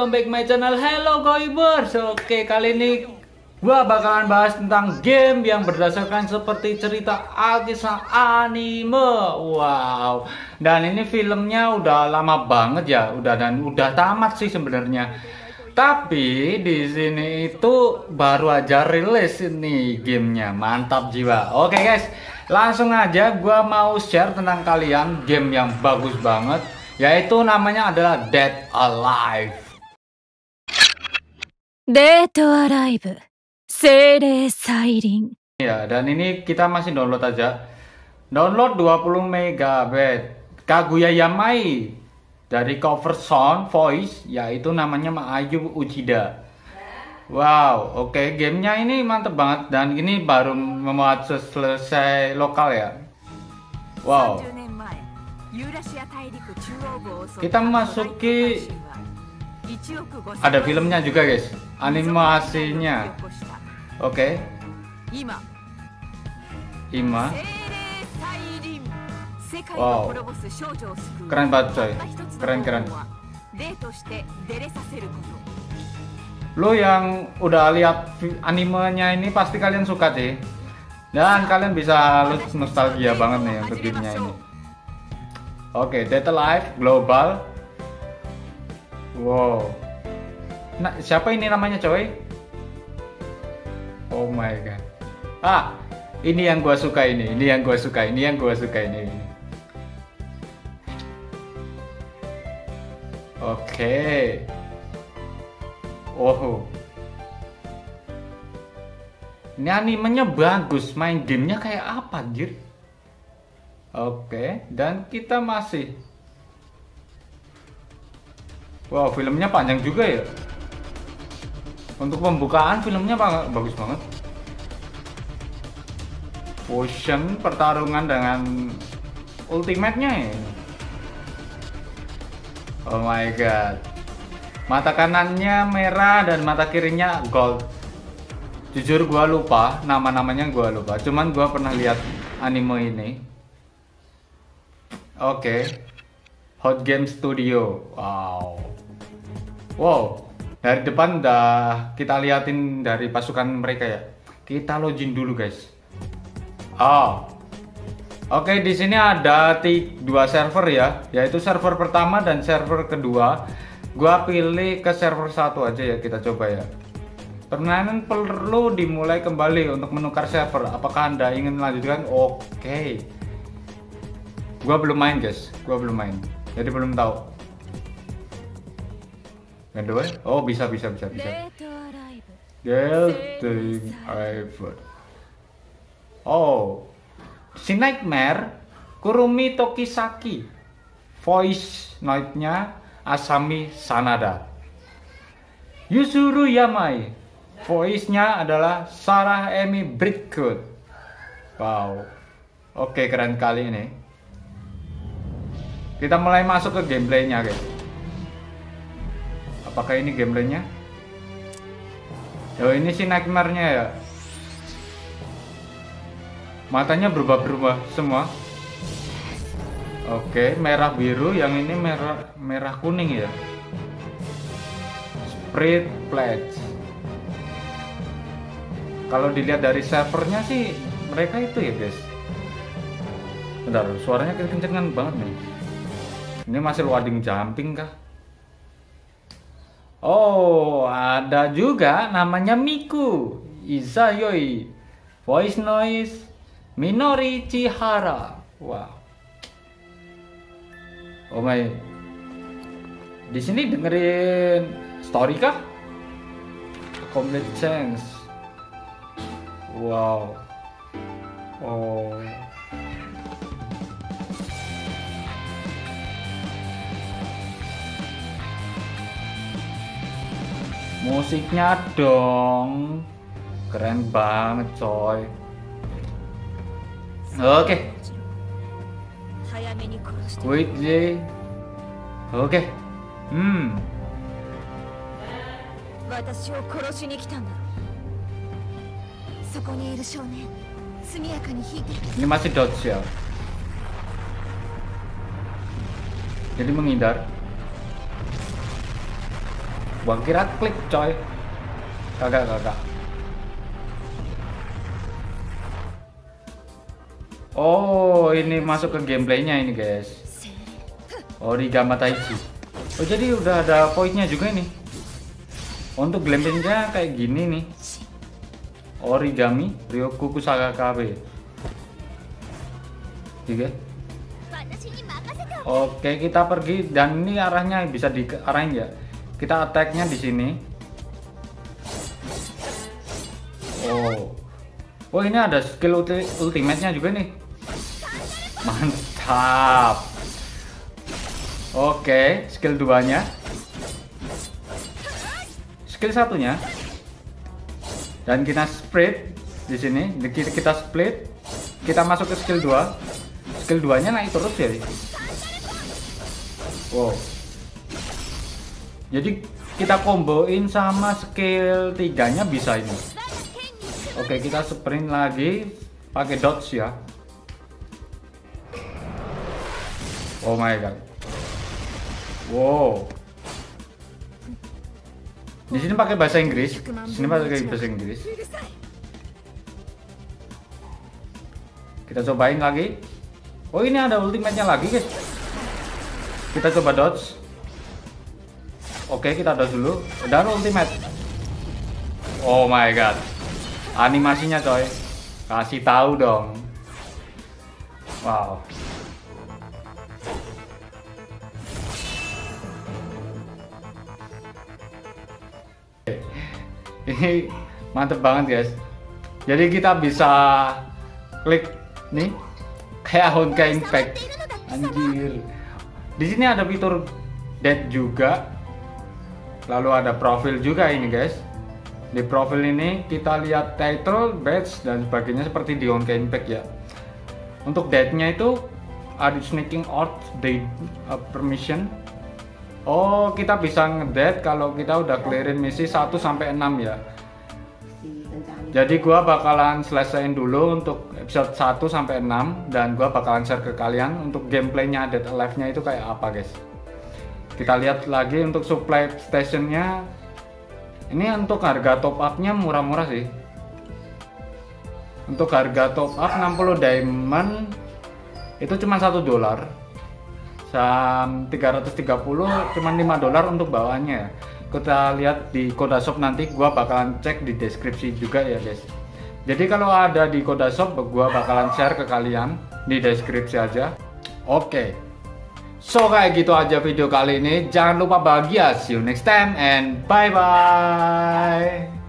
welcome back my channel. Hello Goibers. Oke, kali ini gua bakalan bahas tentang game yang berdasarkan seperti cerita Alkisah anime. Wow. Dan ini filmnya udah lama banget ya. Udah dan udah tamat sih sebenarnya. Tapi di sini itu baru aja rilis ini gamenya. Mantap jiwa. Oke guys. Langsung aja gua mau share tentang kalian game yang bagus banget yaitu namanya adalah Dead Alive. Dead Alive, Sere Sairin. Ya, dan ini kita masih download aja. Download 20 MB. Kaguya Yamai dari cover sound voice yaitu namanya Ayu Uchida. Wow, oke okay. gamenya ini mantep banget dan ini baru memuat selesai lokal ya. Wow. Kita memasuki ada filmnya juga guys, animasinya. Oke. Okay. Ima. Wow. Keren banget coy. Keren keren. Lo yang udah lihat animenya ini pasti kalian suka sih. Dan kalian bisa nostalgia banget nih untuk gamenya ini. Oke, okay, Data Life Global. Wow. Nah, siapa ini namanya coy? Oh my god. Ah, ini yang gua suka ini, ini yang gua suka, ini yang gua suka ini. Oke. Okay. Oh. Ini animenya bagus, main gamenya kayak apa, anjir? Oke, dan kita masih Wow, filmnya panjang juga ya. Untuk pembukaan filmnya bagus banget. Fusion pertarungan dengan ultimate-nya ini. Oh my god. Mata kanannya merah dan mata kirinya gold. Jujur gua lupa nama-namanya gua lupa. Cuman gua pernah lihat anime ini. Oke. Okay. Hot Game Studio. Wow. Wow. Dari depan udah kita liatin dari pasukan mereka ya. Kita login dulu, guys. Oh. Oke, di sini ada dua server ya, yaitu server pertama dan server kedua. Gua pilih ke server satu aja ya, kita coba ya. Permainan perlu dimulai kembali untuk menukar server. Apakah Anda ingin melanjutkan? Oke. Okay. Gua belum main guys, gua belum main, jadi belum tahu. Kedua, oh bisa bisa bisa bisa. Delta River. Oh, si Nightmare Kurumi Tokisaki. Voice night-nya Asami Sanada. Yusuru Yamai. Voice-nya adalah Sarah Amy Bridgood. Wow. Oke, keren kali ini. Kita mulai masuk ke gameplaynya guys. Apakah ini gameplaynya? Oh ini si nightmare-nya ya. Matanya berubah-berubah semua. Oke, merah biru, yang ini merah merah kuning ya. Spirit Pledge. Kalau dilihat dari servernya sih mereka itu ya guys. Bentar, suaranya kenceng banget nih. Ini masih loading jumping kah? Oh, ada juga namanya Miku. Izayoi. Voice noise Minori Chihara. Wow. Oh my. Di sini dengerin story kah? Complete Chance. Wow. Oh. Musiknya dong. Keren banget coy. Oke. Okay. J oke. Okay. hmm. Ini masih dodge ya? Jadi menghindar gua kira klik coy. Kagak kagak. Oh ini masuk ke gameplaynya ini guys. Origami taichi oh jadi udah ada poinnya juga ini. Untuk gameplaynya kayak gini nih. Origami Ryoku Kusaka KB Oke. Oke, kita pergi. Dan ini arahnya bisa diarahin ya. Kita attack-nya di sini. Oh. Oh, ini ada skill ulti ultimate-nya juga nih. Mantap. Oke, skill 2-nya. Skill satunya. Dan kita split di sini. Kita split. Kita masuk ke skill 2 skill 2 nya naik terus ya wow jadi kita komboin sama skill 3 nya bisa ini. Oke kita sprint lagi pakai dodge ya. Oh my god. Wow. Di sini pakai bahasa Inggris. Di sini pakai bahasa Inggris. Kita cobain lagi. Oh ini ada ultimate-nya lagi guys. Kita coba dodge. Oke kita dodge dulu. Dan ultimate. Oh my god. Animasinya coy. Kasih tahu dong. Wow. Ini mantep banget guys. Jadi kita bisa klik nih kayak Honka Impact anjir di sini ada fitur dead juga lalu ada profil juga ini guys. Di profil ini kita lihat title, badge dan sebagainya seperti di Honka Impact ya. Untuk deadnya itu ada sneaking out? The uh, permission. Oh kita bisa ngedet kalau kita udah clearin misi 1 sampai 6 ya. Jadi gua bakalan selesaiin dulu untuk episode 1 sampai 6 dan gua bakalan share ke kalian untuk gameplaynya Dead Alive-nya itu kayak apa, guys. Kita lihat lagi untuk supply stationnya. Ini untuk harga top up-nya murah-murah sih. Untuk harga top up 60 diamond itu cuma satu dolar. Sam 330 cuma 5 dolar untuk bawaannya kita lihat di Koda Shop nanti gua bakalan cek di deskripsi juga ya guys jadi kalau ada di Koda Shop gua bakalan share ke kalian di deskripsi aja oke okay. So kayak gitu aja video kali ini. Jangan lupa bahagia. See you next time and bye bye